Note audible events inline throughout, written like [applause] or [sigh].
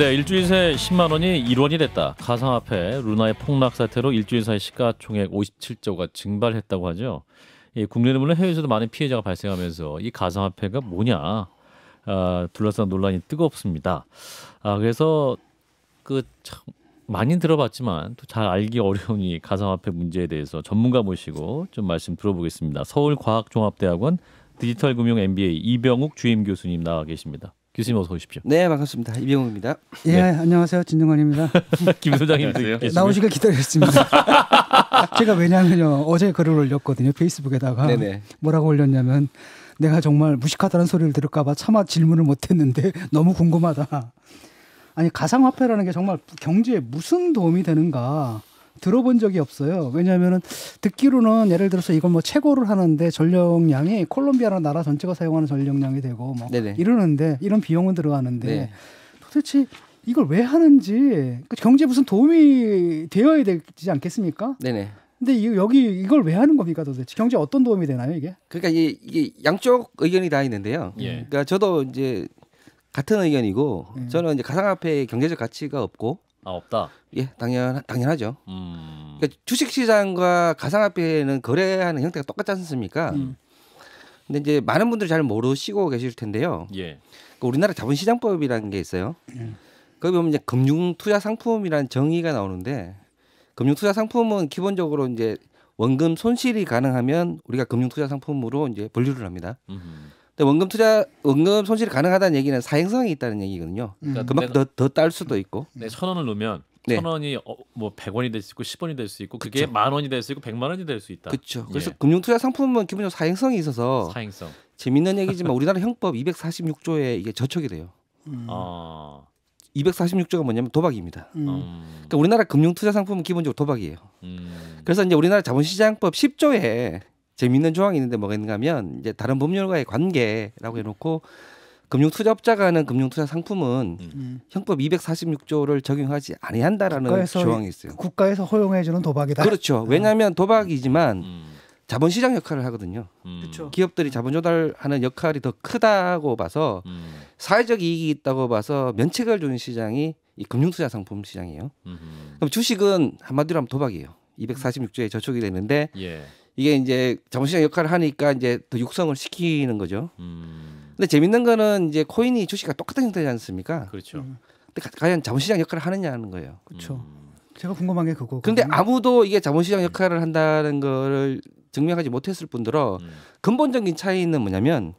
네, 일주일 새 10만 원이 1원이 됐다. 가상화폐 루나의 폭락 사태로 일주일 사이 시가총액 57조가 증발했다고 하죠. 이 국내는 물론 해외에서도 많은 피해자가 발생하면서 이 가상화폐가 뭐냐 아, 둘러싼 논란이 뜨겁습니다. 아, 그래서 그 참 많이 들어봤지만 또 잘 알기 어려운 이 가상화폐 문제에 대해서 전문가 모시고 좀 말씀 들어보겠습니다. 서울과학종합대학원 디지털금융 MBA 이병욱 주임 교수님 나와 계십니다. 교수님 어서 오십시오. 네 반갑습니다 이병욱입니다. 예, 네. 안녕하세요. 진정관입니다. [laughs] 김 소장님도 안녕하세요. 계시고요. 나오시길 기다렸습니다. [laughs] 제가 왜냐하면요 어제 글을 올렸거든요 페이스북에다가 네네. 뭐라고 올렸냐면 내가 정말 무식하다는 소리를 들을까봐 차마 질문을 못했는데 [laughs] 너무 궁금하다. 아니 가상화폐라는 게 정말 경제에 무슨 도움이 되는가 들어본 적이 없어요. 왜냐하면은 듣기로는 예를 들어서 이걸 뭐 최고를 하는데 전력량이 콜롬비아라는 나라 전체가 사용하는 전력량이 되고 뭐 네네. 이러는데 이런 비용은 들어가는데 네. 도대체 이걸 왜 하는지 그 경제에 무슨 도움이 되어야 되지 않겠습니까? 네네. 근데 이, 여기 이걸 왜 하는 겁니까 도대체 경제 에 어떤 도움이 되나요 이게? 그러니까 이게, 이게 양쪽 의견이 다 있는데요. 예. 그러니까 저도 이제 같은 의견이고 음. 저는 이제 가상화폐의 경제적 가치가 없고 아 없다. 예 당연 당연하죠. 음. 그러니까 주식 시장과 가상화폐는 거래하는 형태가 똑같지 않습니까? 음. 근데 이제 많은 분들이 잘 모르시고 계실 텐데요. 예. 그 우리나라 자본시장법이라는 게 있어요. 음. 거기 보면 이제 금융투자 상품이라는 정의가 나오는데 금융투자 상품은 기본적으로 이제 원금 손실이 가능하면 우리가 금융투자 상품으로 이제 분류를 합니다. 음. 근데 원금 투자 원금 손실이 가능하다는 얘기는 사행성이 있다는 얘기거든요. 음. 그러니까 그만큼 더 더 딸 수도 있고. 네, 천 원을 넣으면 네. 천 원이 어, 뭐 100원이 될 수 있고 10원이 될 수 있고 그게 만 원이 될 수 있고 100만 원이 될 수 있다. 그렇죠. 그래서 예. 금융 투자 상품은 기본적으로 사행성이 있어서 사행성. 재밌는 얘기지만 우리나라 형법 246조에 이게 저촉이 돼요. 음. 아. 246조가 뭐냐면 도박입니다. 음. 음. 그러니까 우리나라 금융 투자 상품은 기본적으로 도박이에요. 음. 그래서 이제 우리나라 자본시장법 10조에 재밌는 조항이 있는데 뭐가 있는가 하면 이제 다른 법률과의 관계라고 해놓고 금융투자업자가 하는 금융투자 상품은 음. 형법 246조를 적용하지 아니한다라는 국가에서 조항이 있어요. 국가에서 허용해주는 도박이다. 그렇죠. 왜냐하면 도박이지만 음. 자본시장 역할을 하거든요. 음. 기업들이 자본 조달하는 역할이 더 크다고 봐서 음. 사회적 이익이 있다고 봐서 면책을 주는 시장이 이 금융투자 상품 시장이에요. 음. 그럼 주식은 한마디로 하면 도박이에요. 246조에 저촉이 되는데 예. 이게 이제 자본시장 역할을 하니까 이제 더 육성을 시키는 거죠. 음. 근데 재밌는 거는 이제 코인이 주식과 똑같은 형태지 않습니까? 그렇죠. 음. 근데 가- 과연 자본시장 역할을 하느냐는 거예요. 그렇죠. 음. 제가 궁금한 게 그거. 근데 아무도 이게 자본시장 역할을 한다는 거를 증명하지 못했을 뿐더러 음. 근본적인 차이는 뭐냐면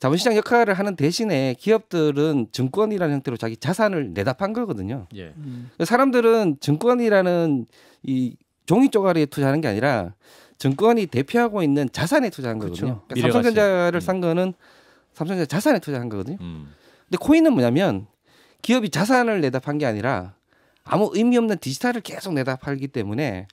자본시장 역할을 하는 대신에 기업들은 증권이라는 형태로 자기 자산을 내다 판 거거든요. 예. 음. 사람들은 증권이라는 이 종이 쪼가리에 투자하는 게 아니라 증권이 대표하고 있는 자산에 투자한 그렇죠. 거거든요. 그러니까. 삼성전자를 음. 산 거는 삼성전자 자산에 투자한 거거든요. 음. 근데 코인은 뭐냐면 기업이 자산을 내다 판 게 아니라 아무 의미 없는 디지털을 계속 내다 팔기 때문에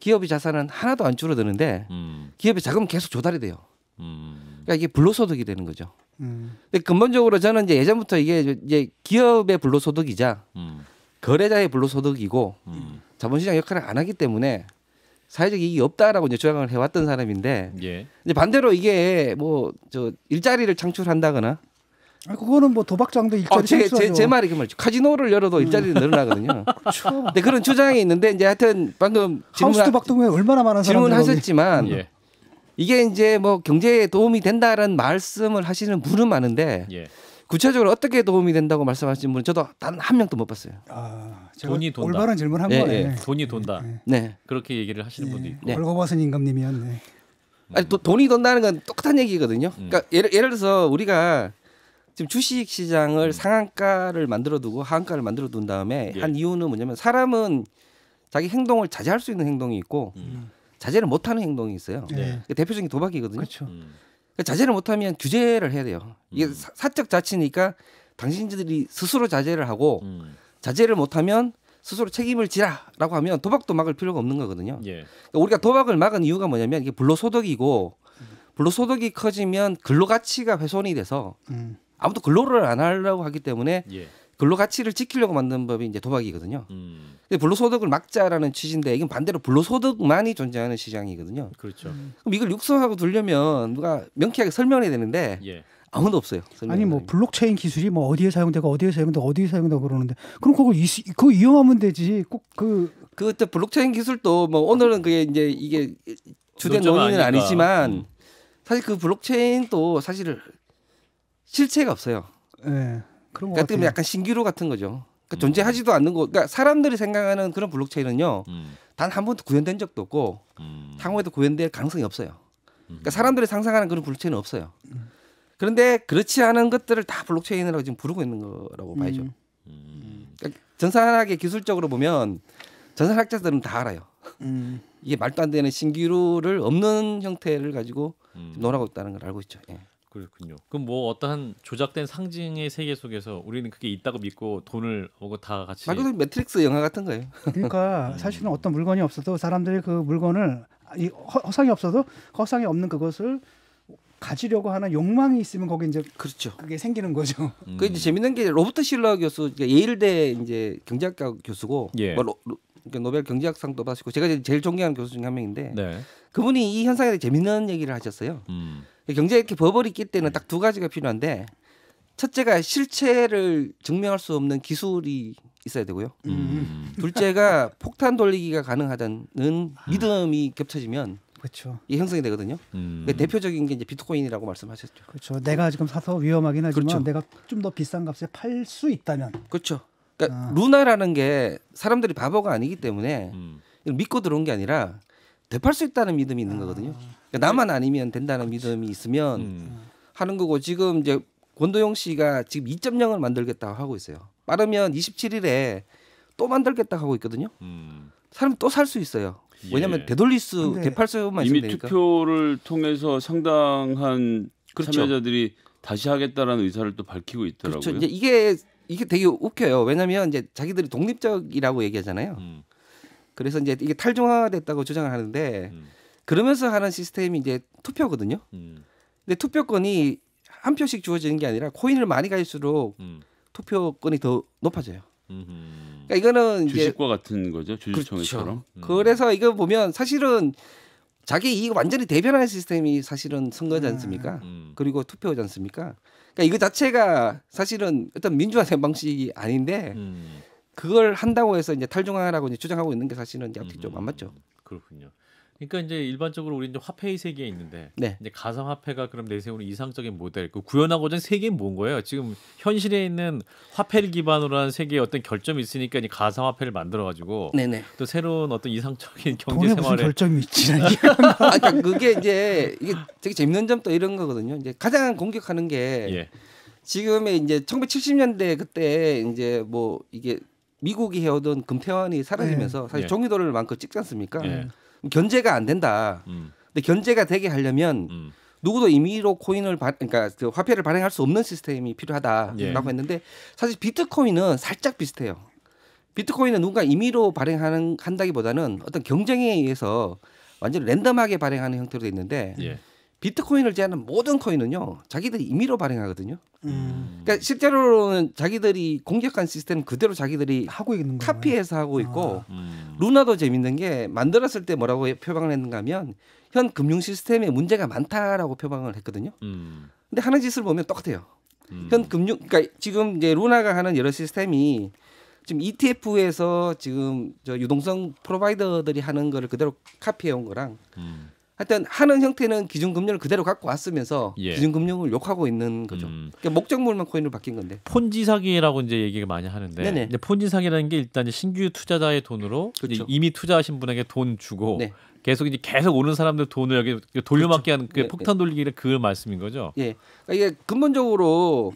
기업의 자산은 하나도 안 줄어드는데 음. 기업의 자금은 계속 조달이 돼요. 음. 그러니까 이게 불로소득이 되는 거죠. 음. 근데 근본적으로 저는 이제 예전부터 이게 이제 기업의 불로소득이자 음. 거래자의 불로소득이고 음. 자본시장 역할을 안 하기 때문에 사회적 이익이 없다라고 이제 주장을 해왔던 사람인데 예. 이제 반대로 이게 뭐 저 일자리를 창출한다거나 아니, 그거는 뭐 도박장도 일자리 어, 제, 제. 제 말이 그 말이죠. 카지노를 열어도 일자리는 늘어나거든요. [laughs] 그렇죠. 근데 그런 주장이 있는데 이제 하여튼 방금 하우스 질문 도박도 왜 얼마나 많은 질문하셨지만 예. 이게 이제 뭐 경제에 도움이 된다는 말씀을 하시는 분은 많은데 예. 구체적으로 어떻게 도움이 된다고 말씀하시는 분은 저도 단 한 명도 못 봤어요. 아, 제가 돈이 돈다. 올바른 질문한 예, 거네. 예. 돈이 돈다. 네. 네. 그렇게 얘기를 하시는 분도 있고. 네. 벌거벗은 임금님이었네. 아니 또 돈이 돈다는 건 똑같은 얘기거든요. 음. 그러니까 예를, 예를 들어서 우리가 지금 주식 시장을 음. 상한가를 만들어 두고 하한가를 만들어 둔 다음에 예. 한 이유는 뭐냐면 사람은 자기 행동을 자제할 수 있는 행동이 있고 음. 자제를 못 하는 행동이 있어요. 네. 그 대표적인 도박이거든요. 그렇죠. 음. 그러니까 자제를 못하면 규제를 해야 돼요. 이게 음. 사- 사적 자치니까 당신들이 스스로 자제를 하고 음. 자제를 못하면 스스로 책임을 지라라고 하면 도박도 막을 필요가 없는 거거든요. 예. 그러니까 우리가 도박을 막은 이유가 뭐냐면 이게 불로소득이고 불로소득이 커지면 근로가치가 훼손이 돼서 음. 아무도 근로를 안 하려고 하기 때문에 예. 근로 가치를 지키려고 만든 법이 이제 도박이거든요. 음. 근데 불로소득을 막자라는 취지인데 이건 반대로 불로소득만이 존재하는 시장이거든요. 그렇죠. 그럼 이걸 육성하고 두려면 누가 명쾌하게 설명해야 되는데 예. 아무도 없어요. 아니 뭐 블록체인 기술이 뭐 어디에 사용되고 어디에 사용되고 어디에 사용되고 그러는데 그럼 그걸 이, 그거 이용하면 되지 꼭 그 그때 블록체인 기술도 뭐 오늘은 그게 이제 이게 주된 논의는 아니니까. 아니지만 음. 사실 그 블록체인도 사실 실체가 없어요. 예. 그런 거 그러니까 같아요. 약간 신기루 같은 거죠. 그러니까 음. 존재하지도 않는 거. 그러니까 사람들이 생각하는 그런 블록체인은요. 음. 단 한 번도 구현된 적도 없고 음. 향후에도 구현될 가능성이 없어요. 그러니까 사람들이 상상하는 그런 블록체인은 없어요. 그런데 그렇지 않은 것들을 다 블록체인이라고 지금 부르고 있는 거라고 봐야죠. 그러니까 전산학의 기술적으로 보면 전산학자들은 다 알아요. 음. 이게 말도 안 되는 신기루를 없는 형태를 가지고 음. 논하고 있다는 걸 알고 있죠. 예. 그렇군요. 그럼 뭐 어떠한 조작된 상징의 세계 속에서 우리는 그게 있다고 믿고 돈을 오고 다 같이 말 그대로 매트릭스 영화 같은 거예요. 그러니까 [laughs] 사실은 어떤 물건이 없어도 사람들이 그 물건을 이 허- 허상이 없어도 허상이 없는 그것을 가지려고 하는 욕망이 있으면 거기 이제 그렇죠. 그게 생기는 거죠. 음. 그 이제 재밌는 게 로버트 실러 교수, 그러니까 예일대 이제 경제학과 교수고, 예. 뭐 로, 로- 그러니까 노벨 경제학상도 받으시고, 제가 제일 존경하는 교수 중에 한 명인데, 네. 그분이 이 현상에 대해 재밌는 얘기를 하셨어요. 음. 경제 이렇게 버블이 낄 때는 딱 두 가지가 필요한데, 첫째가 실체를 증명할 수 없는 기술이 있어야 되고요. 음. 둘째가 폭탄 돌리기가 가능하다는 믿음이 겹쳐지면 그렇죠. 이 형성이 되거든요. 음. 그 대표적인 게 이제 비트코인이라고 말씀하셨죠. 그렇죠. 내가 지금 사서 위험하긴 하지만 그렇죠. 내가 좀 더 비싼 값에 팔 수 있다면 그렇죠. 그러니까 아. 루나라는 게 사람들이 바보가 아니기 때문에 음. 믿고 들어온 게 아니라 되팔 수 있다는 믿음이 있는 거거든요. 그러니까 나만 아니면 된다는 믿음이 있으면 음. 하는 거고 지금 이제 권도영 씨가 지금 2.0을 만들겠다고 하고 있어요. 빠르면 27일에 또 만들겠다고 하고 있거든요. 음. 사람 또 살 수 있어요. 왜냐하면 예. 되돌릴 수 되팔 수만 이미 있으면 되니까. 투표를 통해서 상당한 그렇죠. 참여자들이 다시 하겠다라는 의사를 또 밝히고 있더라고요. 그렇죠. 이제 이게 이게 되게 웃겨요. 왜냐하면 이제 자기들이 독립적이라고 얘기하잖아요. 음. 그래서 이제 이게 탈중화됐다고 주장을 하는데 음. 그러면서 하는 시스템이 이제 투표거든요. 음. 근데 투표권이 한 표씩 주어지는 게 아니라 코인을 많이 갈수록 음. 투표권이 더 높아져요. 음. 그러니까 이거는 이제 주식과 같은 거죠. 주주총회처럼. 그렇죠. 음. 그래서 이거 보면 사실은 자기 이익 완전히 대변하는 시스템이 사실은 선거지 않습니까? 음. 그리고 투표지 않습니까? 그러니까 이거 자체가 사실은 어떤 민주화된 방식이 아닌데 음. 그걸 한다고 해서 이제 탈중화라고 이제 주장하고 있는 게 사실은 이제 앞뒤 좀 안 맞죠. 음. 그렇군요. 그러니까 이제 일반적으로 우리 이제 화폐의 세계에 있는데 네. 이제 가상 화폐가 그럼 내세우는 이상적인 모델, 그 구현하고자 하는 세계는 뭔 거예요? 지금 현실에 있는 화폐를 기반으로 한 세계에 어떤 결점이 있으니까 이 가상 화폐를 만들어 가지고 네네. 또 새로운 어떤 이상적인 경제 생활에 결점이 있지? [laughs] 아, 그러니까 그게 이제 이게 되게 재밌는 점도 이런 거거든요. 이제 가장 공격하는 게 예. 지금의 이제 1970년대 그때 이제 뭐 이게 미국이 해오던 금태환이 사라지면서 사실 예. 종이돈을 많고 찍지 않습니까? 예. 견제가 안 된다. 음. 근데 견제가 되게 하려면 음. 누구도 임의로 코인을 발, 그러니까 그 화폐를 발행할 수 없는 시스템이 필요하다라고 예. 했는데 사실 비트코인은 살짝 비슷해요. 비트코인은 누군가 임의로 발행하는 한다기보다는 어떤 경쟁에 의해서 완전 랜덤하게 발행하는 형태로 돼 있는데 예. 비트코인을 제한하는 모든 코인은요 자기들이 임의로 발행하거든요. 음. 그러니까 실제로는 자기들이 공격한 시스템 그대로 자기들이 하고 있는 거예요. 카피해서 하고 있고 음. 루나도 재밌는 게 만들었을 때 뭐라고 표방을 했는가 하면 현 금융 시스템에 문제가 많다라고 표방을 했거든요. 음. 근데 하는 짓을 보면 똑같아요. 음. 현 금융 그러니까 지금 이제 루나가 하는 여러 시스템이 지금 ETF에서 지금 저 유동성 프로바이더들이 하는 거를 그대로 카피해 온 거랑 음. 하여튼 하는 형태는 기준금융을 그대로 갖고 왔으면서 예. 기준금융을 욕하고 있는 거죠. 음. 그러니까 목적물만 코인으로 바뀐 건데. 폰지 사기라고 이제 얘기가 많이 하는데 네네. 이제 폰지 사기라는 게 일단 신규 투자자의 돈으로 그렇죠. 이미 투자하신 분에게 돈 주고 네. 계속 이제 계속 오는 사람들 돈을 여기 돌려막기 하는 그 네, 폭탄 돌리기를 그 말씀인 거죠. 예. 그러니까 이게 근본적으로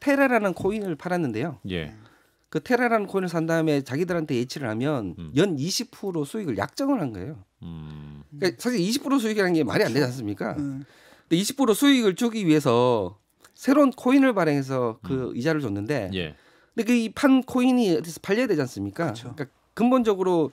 테라라는 코인을 팔았는데요. 예. 그 테라라는 코인을 산 다음에 자기들한테 예치를 하면 음. 연20% 수익을 약정을 한 거예요. 음. 그러니까 사실 20% 수익이라는 게 말이 안 되지 않습니까? 음. 근데 20% 수익을 주기 위해서 새로운 코인을 발행해서 그 이자를 줬는데 예. 근데 그 이 판 코인이 어디서 팔려야 되지 않습니까? 그렇죠. 그러니까 근본적으로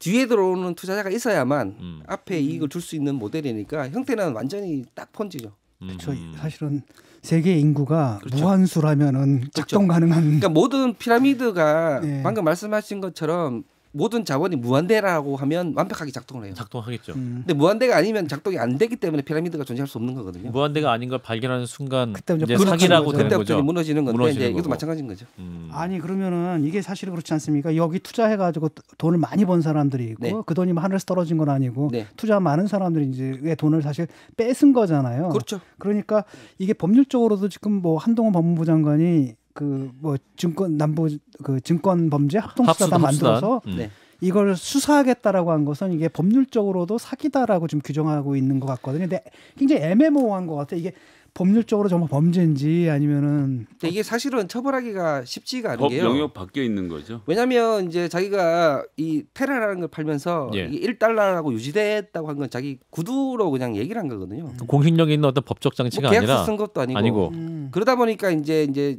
뒤에 들어오는 투자자가 있어야만 음. 앞에 이익을 줄 수 있는 모델이니까 형태는 완전히 딱 폰지죠. 그렇죠. 음. 사실은 세계 인구가 그렇죠. 무한수라면은 작동 가능한 그러니까 모든 피라미드가 네. 방금 말씀하신 것처럼 모든 자원이 무한대라고 하면 완벽하게 작동을 해요. 작동하겠죠. 음. 근데 무한대가 아니면 작동이 안 되기 때문에 피라미드가 존재할 수 없는 거거든요. 무한대가 아닌 걸 발견하는 순간 그때 이제 그렇죠. 사기라고 되는 그때부터 거죠. 무너지는 건데 무너지는 이제 이것도 거고. 마찬가지인 거죠. 음. 아니 그러면은 이게 사실은 그렇지 않습니까? 여기 투자해가지고 돈을 많이 번 사람들이 있고 네. 그 돈이 뭐 하늘에서 떨어진 건 아니고 네. 투자 많은 사람들이 이제 의 돈을 사실 뺏은 거잖아요. 그렇죠. 그러니까 이게 법률적으로도 지금 뭐 한동훈 법무부 장관이 그 뭐 증권 남부 그 증권 범죄 합동수사단. 만들어서 음. 네. 이걸 수사하겠다라고 한 것은 이게 법률적으로도 사기다라고 좀 규정하고 있는 것 같거든요. 근데 굉장히 애매모호한 것 같아요. 이게 법률적으로 정말 범죄인지 아니면은 근데 이게 사실은 처벌하기가 쉽지가 않은 법 게요. 영역 밖에 있는 거죠. 왜냐하면 이제 자기가 이 테라라는 걸 팔면서 예. 이게 1달러라고 유지됐다고 한 건 자기 구두로 그냥 얘기를 한 거거든요. 그 공신력 있는 어떤 법적 장치가 뭐 계약서 아니라 쓴 것도 아니고. 아니고 음. 그러다 보니까 이제 이제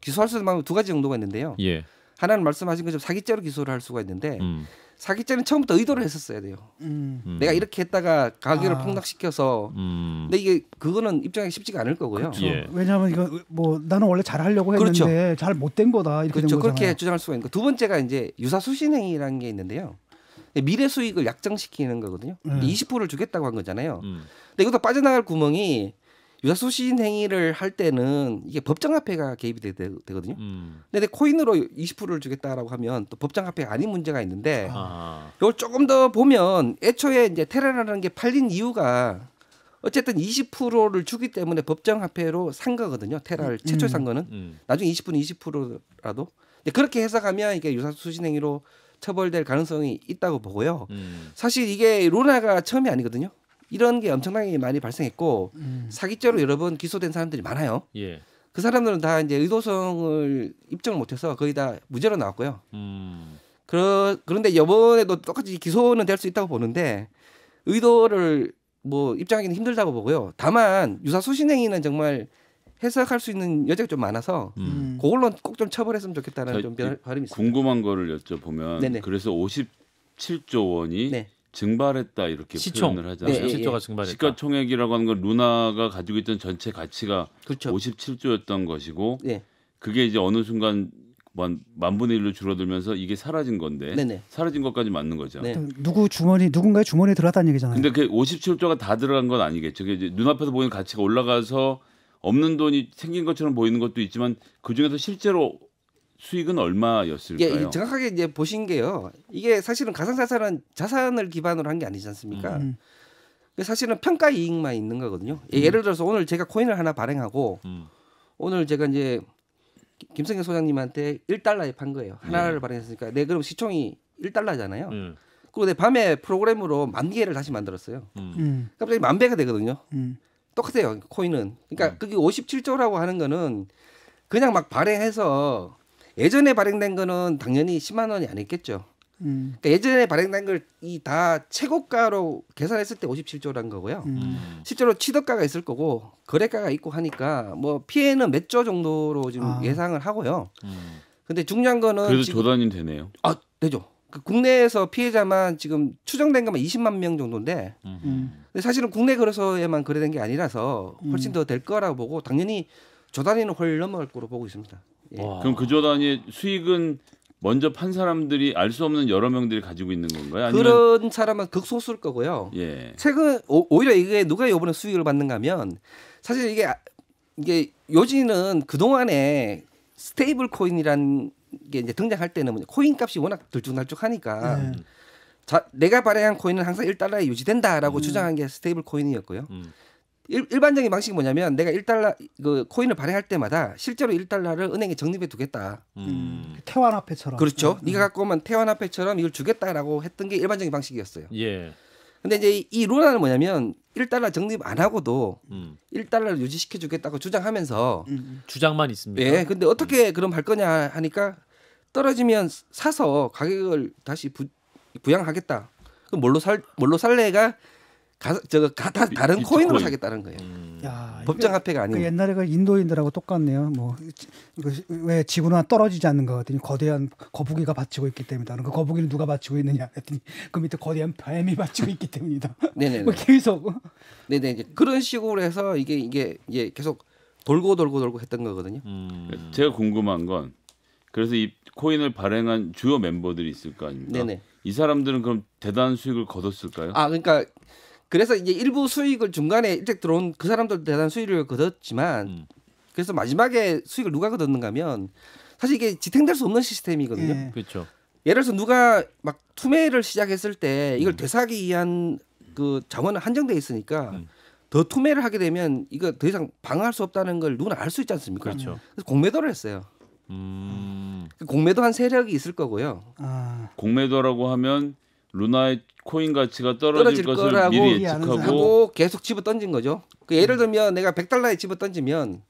기소할 수 있는 방법 두 가지 정도가 있는데요. 예. 하나는 말씀하신 것처럼 사기죄로 기소를 할 수가 있는데 음. 사기죄는 처음부터 의도를 했었어야 돼요. 음. 음. 내가 이렇게 했다가 가격을 아. 폭락시켜서 음. 근데 이게 그거는 입장하기 쉽지가 않을 거고요. 그렇죠. 예. 왜냐하면 이거 뭐 나는 원래 잘 하려고 했는데 그렇죠. 잘 못된 거다 이렇게 그렇죠. 그렇게 주장할 수가 있는 거. 두 번째가 이제 유사 수신행위라는 게 있는데요. 미래 수익을 약정시키는 거거든요. 음. 20%를 주겠다고 한 거잖아요. 음. 근데 이것도 빠져나갈 구멍이 유사수신 행위를 할 때는 이게 법정화폐가 개입이 되, 되거든요. 음. 근데 코인으로 20%를 주겠다라고 하면 또 법정화폐가 아닌 문제가 있는데 아. 이걸 조금 더 보면 애초에 이제 테라라는 게 팔린 이유가 어쨌든 20%를 주기 때문에 법정화폐로 산 거거든요. 테라를 최초에 산 거는 음. 나중에 20분 20%라도 근데 그렇게 해석하면 이게 유사수신 행위로 처벌될 가능성이 있다고 보고요. 음. 사실 이게 루나가 처음이 아니거든요. 이런 게 엄청나게 많이 발생했고 음. 사기죄로 여러 번 기소된 사람들이 많아요. 예. 그 사람들은 다 이제 의도성을 입증을 못해서 거의 다 무죄로 나왔고요. 음. 그러, 그런데 이번에도 똑같이 기소는 될 수 있다고 보는데 의도를 뭐 입증하기는 힘들다고 보고요. 다만 유사 수신행위는 정말 해석할 수 있는 여지가 좀 많아서 음. 음. 그걸로 꼭 좀 처벌했으면 좋겠다는 자, 좀 바람이 있습니다. 궁금한 거를 여쭤보면 네네. 그래서 57조 원이 네. 증발했다 이렇게 시총 표현을 하잖아요. 네, 예, 시조가 예. 증발했다. 시가총액이라고 하는 건 루나가 가지고 있던 전체 가치가 그렇죠. 57조였던 것이고 네. 그게 이제 어느 순간 만, 만 분의 1로 줄어들면서 이게 사라진 건데 네네. 사라진 것까지 맞는 거죠. 네. 누구 주머니 누군가의 주머니에 들어갔다는 얘기잖아요. 근데 그 57조가 다 들어간 건 아니겠죠. 그게 이제 눈앞에서 보이는 가치가 올라가서 없는 돈이 생긴 것처럼 보이는 것도 있지만 그 중에서 실제로 수익은 얼마였을까요? 정확하게 이제 보신 게요. 이게 사실은 가상자산은 자산을 기반으로 한 게 아니지 않습니까? 음. 그 사실은 평가 이익만 있는 거거든요. 예를 들어서 오늘 제가 코인을 하나 발행하고 음. 오늘 제가 이제 김성현 소장님한테 1달러에 판 거예요. 하나를 네. 발행했으니까 내 그럼 시총이 1달러잖아요. 음. 그리고 내 밤에 프로그램으로 만 개를 다시 만들었어요. 음. 음. 갑자기 만 배가 되거든요. 음. 똑같아요. 코인은. 그러니까 음. 그게 57조라고 하는 거는 그냥 막 발행해서 예전에 발행된 거는 당연히 10만 원이 아니겠죠. 음. 그러니까 예전에 발행된 걸 이 다 최고가로 계산했을 때 57조라는 거고요. 음. 음. 실제로 취득가가 있을 거고 거래가가 있고 하니까 뭐 피해는 몇 조 정도로 지금 아. 예상을 하고요. 음. 근데 중요한 거는 그래도 조단이 되네요. 아 되죠. 그 국내에서 피해자만 지금 추정된 것만 20만 명 정도인데 음. 음. 근데 사실은 국내 거래소에만 거래된 게 아니라서 훨씬 음. 더 될 거라고 보고 당연히 조 단위는 훨 넘어갈 거로 보고 있습니다. 예. 와. 그럼 그 조 단위 수익은 먼저 판 사람들이 알 수 없는 여러 명들이 가지고 있는 건가요? 아니면 그런 사람은 극소수일 거고요. 예. 최근 오, 오히려 이게 누가 이번에 수익을 받는가 하면 사실 이게 아- 이게 요지는 그 동안에 스테이블 코인이란 게 이제 등장할 때는 코인 값이 워낙 들쭉날쭉하니까 네. 자, 내가 발행한 코인은 항상 1달러에 유지된다라고 음. 주장한 게 스테이블 코인이었고요. 음. 일, 일반적인 방식이 뭐냐면 내가 1달러 그 코인을 발행할 때마다 실제로 1달러를 은행에 적립해 두겠다. 음. 태환 화폐처럼. 그렇죠. 음. 네가 갖고 오면 태환화폐처럼 이걸 주겠다라고 했던 게 일반적인 방식이었어요. 예. 근데 이제 이- 이 루나는 뭐냐면 1달러 적립 안 하고도 음. 1달러를 유지시켜 주겠다고 주장하면서 음. 주장만 있습니다. 예. 근데 어떻게 그럼 할 거냐 하니까 떨어지면 사서 가격을 다시 부, 부양하겠다. 그럼 뭘로 살 뭘로 살래가 가, 저거 가, 다, 다른 비트코인. 코인으로 사겠다는 거예요. 음. 야, 법정 화폐가 그 아닌. 옛날에 그 인도인들하고 똑같네요. 뭐왜 지구는 떨어지지 않는 거 같더니 거대한 거북이가 받치고 있기 때문이다. 그 거북이는 누가 받치고 있느냐 했더니 그 밑에 거대한 뱀이 받치고 있기 때문이다. 네네네. [laughs] 뭐 계속 네네 이제 그런 식으로 해서 이게 이게 이게 계속 돌고 돌고 돌고 했던 거거든요. 음. 제가 궁금한 건 그래서 이 코인을 발행한 주요 멤버들이 있을 거 아닙니까? 네네. 이 사람들은 그럼 대단한 수익을 거뒀을까요? 아 그러니까 그래서 이제 일부 수익을 중간에 일찍 들어온 그 사람들 대단한 수익을 거뒀지만 음. 그래서 마지막에 수익을 누가 거뒀는가면 사실 이게 지탱될 수 없는 시스템이거든요. 예. 그렇죠. 예를 들어서 누가 막 투매를 시작했을 때 이걸 되사기 위한 그 자원은 한정돼 있으니까 음. 더 투매를 하게 되면 이거 더 이상 방어할 수 없다는 걸 누구나 알 수 있지 않습니까? 그렇죠. 그래서 공매도를 했어요. 음. 그 공매도 한 세력이 있을 거고요. 아, 공매도라고 하면 루나의 코인 가치가 떨어질 떨어질, 것을 거라고 미리 예측하고 하고 계속 집어 던진 거죠. 그 예를 들면 내가 100달러에 집어 던지면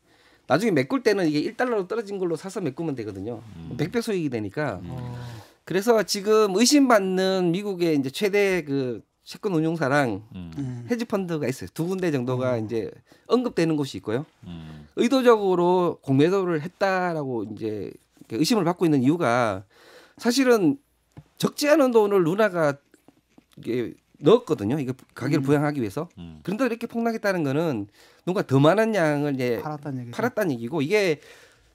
나중에 메꿀 때는 이게 1달러로 떨어진 걸로 사서 메꾸면 되거든요. 100배 수익이 되니까. 어, 그래서 지금 의심받는 미국의 이제 최대 그 채권 운용사랑 음. 음. 헤지 펀드가 있어요. 두 군데 정도가 이제 언급되는 곳이 있고요. 음. 의도적으로 공매도를 했다라고 이제 의심을 받고 있는 이유가 사실은 적지 않은 돈을 루나가 이게 넣었거든요. 이거 가게를 음. 부양하기 위해서. 음. 그런데 이렇게 폭락했다는 거는 누가 더 많은 양을 이제 팔았다는 얘기죠. 팔았다는 얘기고 이게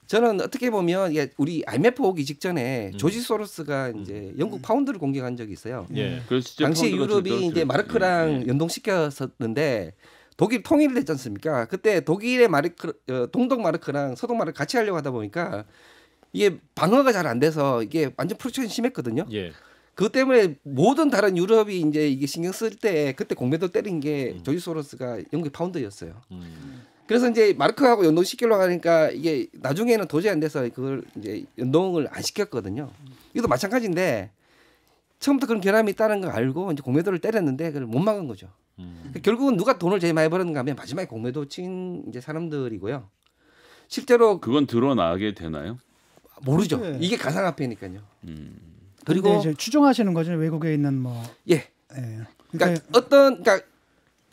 저는 어떻게 보면 이게 우리 IMF 오기 직전에 음. 조지 소로스가 이제 영국 파운드를 공격한 적이 있어요. 예. 실제 당시 유럽이. 이제 마르크랑 예, 예. 연동시켰었는데 독일 통일이 됐지 않습니까? 그때 독일의 마르크 어, 동독 마르크랑 서독 마르크 같이 하려고 하다 보니까 이게 방어가 잘 안 돼서 이게 완전 프로젝션이 심했거든요. 예. 그것 때문에 모든 다른 유럽이 이제 이게 신경 쓸 때 그때 공매도 때린 게 음. 조지 소로스가 영국 파운드였어요. 음. 그래서 이제 마르크하고 연동시키려고 하니까 이게 나중에는 도저히 안 돼서 그걸 이제 연동을 안 시켰거든요. 이것도 마찬가지인데 처음부터 그런 결함이 있다는 걸 알고 이제 공매도를 때렸는데 그걸 못 막은 거죠. 음. 결국은 누가 돈을 제일 많이 벌었는가 하면 마지막에 공매도 친 이제 사람들이고요. 실제로 그건 드러나게 되나요? 모르죠. 네. 이게 가상화폐니까요. 음. 그리고 이제 추정하시는 거죠 외국에 있는 뭐 예, 예. 그러니까 그러니까 어떤 그러니까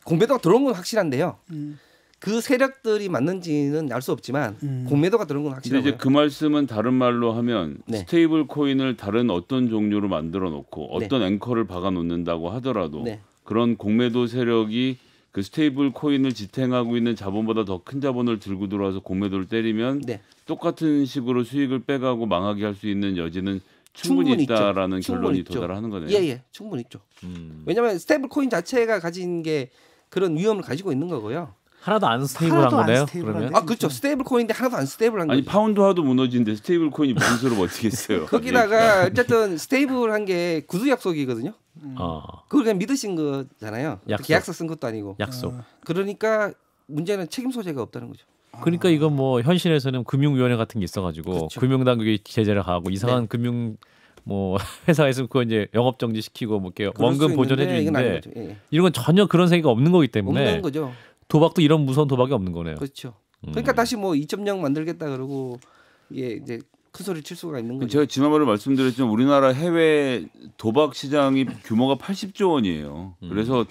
공매도가 들어온 건 확실한데요. 음, 그 세력들이 맞는지는 알 수 없지만 음. 공매도가 들어온 건 근데 이제. 그 말씀은 다른 말로 하면 네. stable coin을 다른 어떤 종류로 만들어 놓고 네. 어떤 앵커를 박아 놓는다고 하더라도 네. 그런 공매도 세력이 그 stable coin을 지탱하고 있는 자본보다 더 큰 자본을 들고 들어와서 공매도를 때리면 네. 똑같은 식으로 수익을 빼가고 망하게 할 수 있는 여지는 충분히, 충분히. 있다라는 충분히 결론이 있죠. 도달하는 거네요. 예, 예, 충분히 있죠. 음. 왜냐하면 stable coin 자체가 가진 게 그런 위험을 가지고 있는 거고요. 하나도 안 stable한 하나도 안 거네요. stable한데? 그러면 아, 그렇죠. stable coin인데 하나도 안 stable한 아니 거죠. 파운드화도 무너지는데 stable coin이 무슨 수로 버티겠어요? [laughs] 거기다가 [laughs] 어쨌든 stable한 게 구두 약속이거든요. 어, 그걸 그냥 믿으신 거잖아요. 약속. 계약서 쓴 것도 아니고. 약속. 어, 그러니까 문제는 책임 소재가 없다는 거죠. 그러니까 이건 뭐 현실에서는 금융위원회 같은 게 있어가지고 그렇죠. 금융당국이 제재를 하고 이상한 금융 뭐 [laughs] 있으면 그거 이제 영업 정지 시키고 뭐 이렇게 원금 보존해 주는데. 예. 이런 건 전혀 그런 생각이 없는 거기 때문에 없는 거죠. 도박도 이런 무서운 도박이 없는 거네요. 그렇죠. 음. 그러니까 다시 뭐 2.0 만들겠다 그러고 이게 이제 큰 소리 칠 수가 있는 거죠. 제가 지난번에 말씀드렸지만 우리나라 해외 도박 시장이 규모가 80조 원이에요. 음. 그래서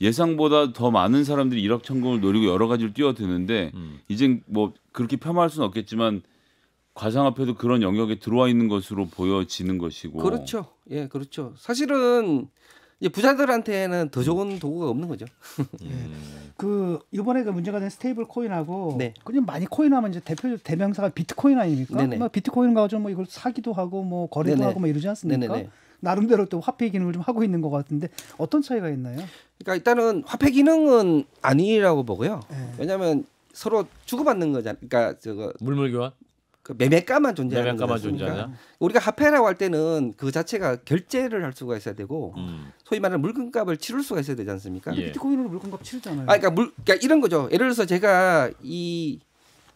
예상보다 더 많은 사람들이 일확천금을 노리고 여러 가지를 뛰어드는데 음. 이젠 뭐 그렇게 폄하할 수는 없겠지만 가상화폐도 그런 영역에 들어와 있는 것으로 보여지는 것이고 그렇죠. 예, 그렇죠. 사실은 이제 부자들한테는 더 좋은 도구가 없는 거죠. [laughs] 음. 그 이번에 그 문제가 된 stable coin하고 네. 그냥 많이 코인하면 이제 대표 대명사가 비트코인 아닙니까? 네네. 뭐 비트코인 가지고 뭐 이걸 사기도 하고 뭐 거래도 네네. 하고 뭐 이러지 않습니까? 네네네. 나름대로 또 화폐 기능을 좀 하고 있는 것 같은데 어떤 차이가 있나요? 그러니까 일단은 화폐 기능은 아니라고 보고요. 네. 왜냐하면 서로 주고받는 거잖아요. 그러니까 저거 물물 교환? 그 매매가만 존재하는 매매가만? 존재하냐? 우리가 화폐라고 할 때는 그 자체가 결제를 할 수가 있어야 되고 음. 소위 말하는 물건값을 치를 수가 있어야 되지 않습니까? 예. 비트코인으로 물건값 치르잖아요. 아, 그러니까 물, 그러니까 이런 거죠. 예를 들어서 제가 이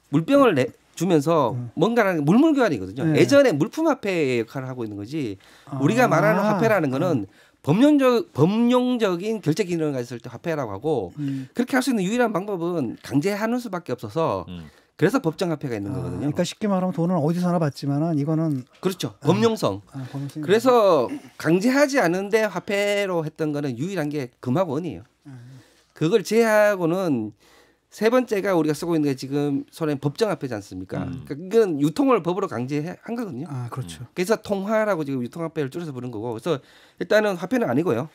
물병을 내, 주면서 뭔가라는 물물 교환이거든요. 네. 예전에 물품 화폐의 역할을 하고 있는 거지. 우리가 아. 말하는 화폐라는 거는 범용적 범용적인 결제 기능을 가졌을 때 화폐라고 하고 음. 그렇게 할 수 있는 유일한 방법은 강제하는 수밖에 없어서 음. 그래서 법정 화폐가 있는 아, 거거든요. 그러니까 쉽게 말하면 돈은 어디서나 받지만은 이거는 그렇죠. 범용성. 아, 범죄. 그래서 강제하지 않은데 화폐로 했던 거는 유일한 게 금하고 원이에요. 그걸 제외하고는 세 번째가 우리가 쓰고 있는 게 지금 손에 법정 화폐지 않습니까? 음. 그러니까 이건 유통을 법으로 강제한 거거든요. 아 그렇죠. 그래서 통화라고 지금 유통화폐를 줄여서 부른 거고 그래서 일단은 화폐는 아니고요.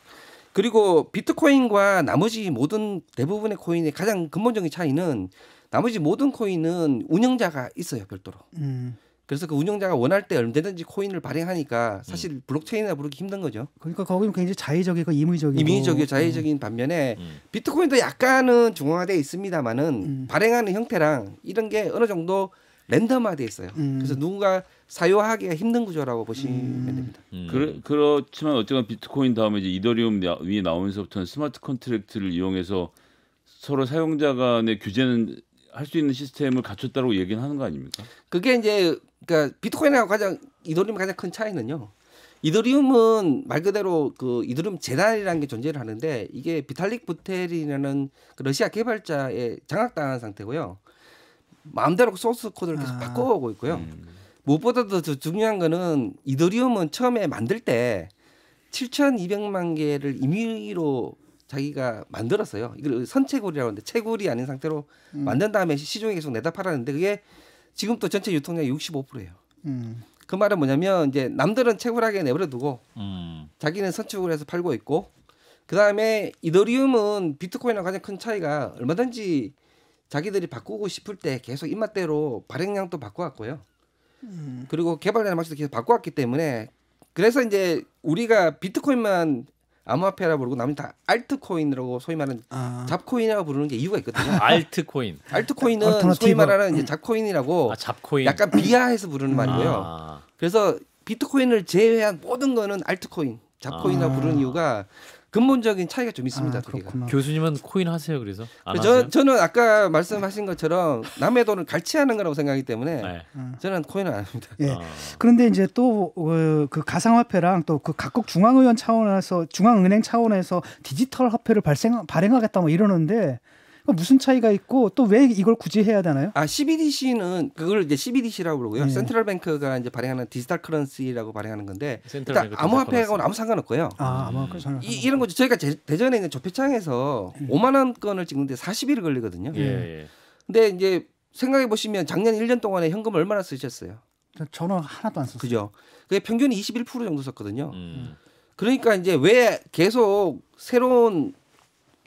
그리고 비트코인과 나머지 모든 대부분의 코인의 가장 근본적인 차이는 나머지 모든 코인은 운영자가 있어요 별도로. 음. 그래서 그 운영자가 원할 때 얼마든지 코인을 발행하니까 사실 블록체인이라 부르기 힘든 거죠. 그러니까 거기는 굉장히 자의적이고 임의적이고 임의적이고 자의적인 반면에 음. 비트코인도 약간은 중앙화돼 있습니다만은 음. 발행하는 형태랑 이런 게 어느 정도 random화돼 있어요. 음. 그래서 누군가 사유하기가 힘든 구조라고 보시면 됩니다. 음. 그러, 그렇지만 어쨌건 비트코인 다음에 이제 이더리움 나- 위에 나오면서부터는 smart contract를 이용해서 서로 사용자 간의 규제는 할 수 있는 시스템을 갖췄다고 얘기는 하는 거 아닙니까? 그게 이제 그러니까 비트코인하고 가장 이더리움 가장 큰 차이는요. 이더리움은 말 그대로 그 이더리움 재단이라는 게 존재를 하는데 이게 비탈릭 부텔이라는 그 러시아 개발자에 장악당한 상태고요. 마음대로 소스 코드를 계속 아. 바꿔오고 있고요. 음. 무엇보다도 더 중요한 거는 이더리움은 처음에 만들 때 7,200만 개를 임의로 자기가 만들었어요. 이걸 선채굴이라고 하는데 채굴이 아닌 상태로 만든 다음에 시중에 계속 내다 팔았는데 그게 지금 또 전체 유통량의 65%예요. 음. 그 말은 뭐냐면 이제 남들은 채굴하게 내버려 두고 음. 자기는 선축을 해서 팔고 있고 그 다음에 이더리움은 비트코인과 가장 큰 차이가 얼마든지 자기들이 바꾸고 싶을 때 계속 입맛대로 발행량도 바꿔왔고요. 그리고 개발자의 맛도 계속 바꿔왔기 때문에 그래서 이제 우리가 비트코인만 암호화폐라 부르고 나머지 다 altcoin이라고 소위 말하는 아. 잡코인이라고 부르는 게 이유가 있거든요. [laughs] altcoin. altcoin은 소위 alternative. 말하는 이제 잡코인이라고 아 잡코인. 약간 비하해서 부르는 말이고요. 아. 그래서 비트코인을 제외한 모든 거는 altcoin, 잡코인이라고 아. 부르는 이유가 근본적인 차이가 좀 있습니다. 아. 그렇구나. 교수님은 코인 하세요 그래서? 안 저, 하세요? 저는 아까 말씀하신 것처럼 남의 돈을 갈취하는 거라고 생각하기 때문에 네. 저는 코인을 안 합니다. 예. 아. 그런데 이제 또 그 가상화폐랑 또 그 각국 중앙의원 차원에서 중앙은행 차원에서 디지털 화폐를 발생 발행하겠다 뭐 이러는데 그 무슨 차이가 있고 또 왜 이걸 굳이 해야 되나요? 아 CBDC는 그걸 이제 CBDC라고 부르고요. 네. 센트럴 뱅크가 이제 발행하는 디지털 커런시라고 발행하는 건데 일단 암호화폐하고는 아무 상관없고요. 아, 그 저는 이, 이런 거죠. 저희가 제, 대전에 있는 조폐창에서 5만 원권을 찍는데 40일이 걸리거든요. 예. 예. 근데 이제 생각해 보시면 작년 1년 동안에 현금 얼마나 쓰셨어요? 저는 하나도 안 썼어요. 그죠? 그게 평균이 21% 정도 썼거든요. 음. 그러니까 이제 왜 계속 새로운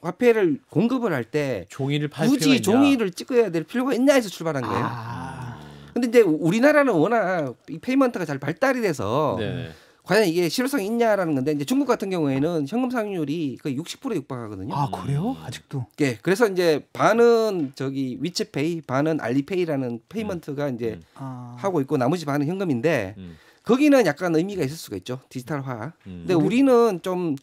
화폐를 공급을 할 때 종이를 굳이 있냐? 종이를 찍어야 될 필요가 있냐 해서 출발한 거예요. 아, 근데 이제 우리나라는 워낙 이 payment가 잘 발달이 돼서 네. 과연 이게 실효성이 있냐라는 건데 이제 중국 같은 경우에는 현금 사용률이 거의 60%에 육박하거든요. 아 그래요? 아직도. 예, 그래서 이제 반은 저기 위챗페이, 반은 알리페이라는 payment가 이제 음. 아, 하고 있고 나머지 반은 현금인데 음. 거기는 약간 의미가 있을 수가 있죠. 디지털화. 음. 근데 우리는 좀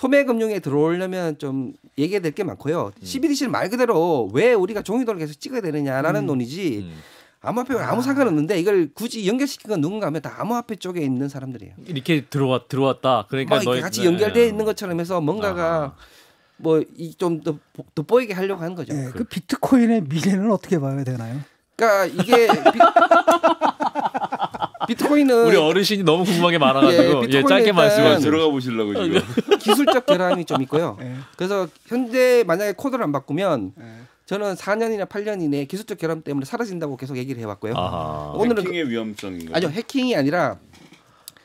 소매 금융에 들어오려면 좀 얘기해야 될 게 많고요. CBDC는 말 그대로 왜 우리가 종이돈을 계속 찍어야 되느냐라는 음. 논이지 음. 암호화폐와 아무 상관없는데 이걸 굳이 연결시킨 건 누군가 하면 다 암호화폐 쪽에 있는 사람들이에요. 이렇게 들어왔 들어왔다. 그러니까 막 이렇게 너희- 같이 네. 연결돼 있는 것처럼 해서 뭔가가. 뭐 뭐좀더 돋보이게 하려고 하는 거죠. 예, 그 비트코인의 미래는 어떻게 봐야 되나요? 그러니까 이게 비, [laughs] 트코인은 우리 어르신이 너무 궁금한 게 많아가지고 예, 예, 짧게 말씀하세요. 들어가 보시려고 지금. 기술적 결함이 좀 있고요. 예. 그래서 현재 만약에 코드를 안 바꾸면 예. 저는 4년이나 8년 이내에 기술적 결함 때문에 사라진다고 계속 얘기를 해왔고요. 아하. 오늘은 해킹의 위험성인가? 아니요 해킹이 아니라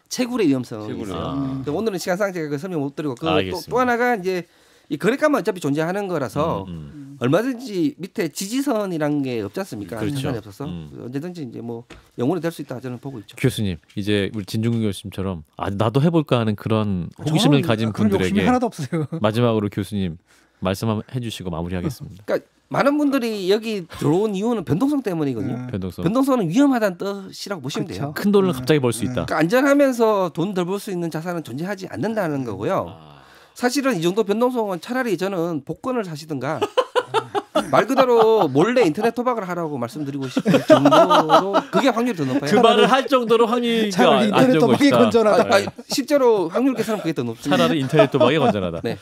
채굴의 위험성이 있어요. 아. 오늘은 시간상 제가 그 설명 못 드리고 그 또. 또 하나가 이제 이 거래가만 어차피 존재하는 거라서 음, 음. 얼마든지 밑에 지지선이란 게 없지 않습니까? 그렇죠. 없어서 음. 언제든지 이제 뭐 영원히 될 수 있다 저는 보고 있죠. 교수님 이제 우리 진중근 교수님처럼 아 나도 해볼까 하는 그런 호기심을 저는 가진 분들에게 하나도 없어요. [laughs] 마지막으로 교수님 말씀해 주시고 마무리하겠습니다. 그러니까 많은 분들이 여기 들어온 이유는 변동성 때문이거든요. 음. 변동성 변동성은 위험하다는 뜻이라고 보시면 그렇죠. 돼요. 큰 돈을 갑자기 벌 수 있다. 그러니까 안전하면서 돈 덜 벌 수 있는 자산은 존재하지 않는다는 거고요. 아. 사실은 이 정도 변동성은 차라리 저는 복권을 사시든가 [laughs] 말 그대로 몰래 인터넷 도박을 하라고 말씀드리고 싶을 정도로 그게 확률이 더 높아요. 그 말을 할 정도로 확률이 차라리 안 인터넷 것이다. 건전하다. 아, 아, 실제로 확률 계산은 그게 더 높습니다. 차라리 인터넷 도박이 건전하다. 네.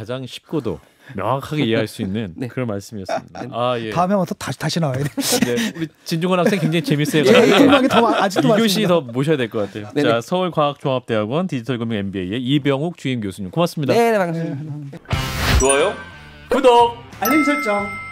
가장 쉽고도 명확하게 이해할 수 있는 [laughs] 네. 그런 말씀이었습니다. 아 예. 다음에 또 다시 다시 나와야 돼. [laughs] 네, 우리 진중원 학생 굉장히 재밌어요. 예, 예. 게더 아직도 이교 많습니다. 더 모셔야 될 것 같아요. 네네. 자, 서울과학종합대학원 디지털금융 MBA의 이병욱 주임 교수님 고맙습니다. 네, 네, 반갑습니다. 좋아요, 구독. 알림 설정.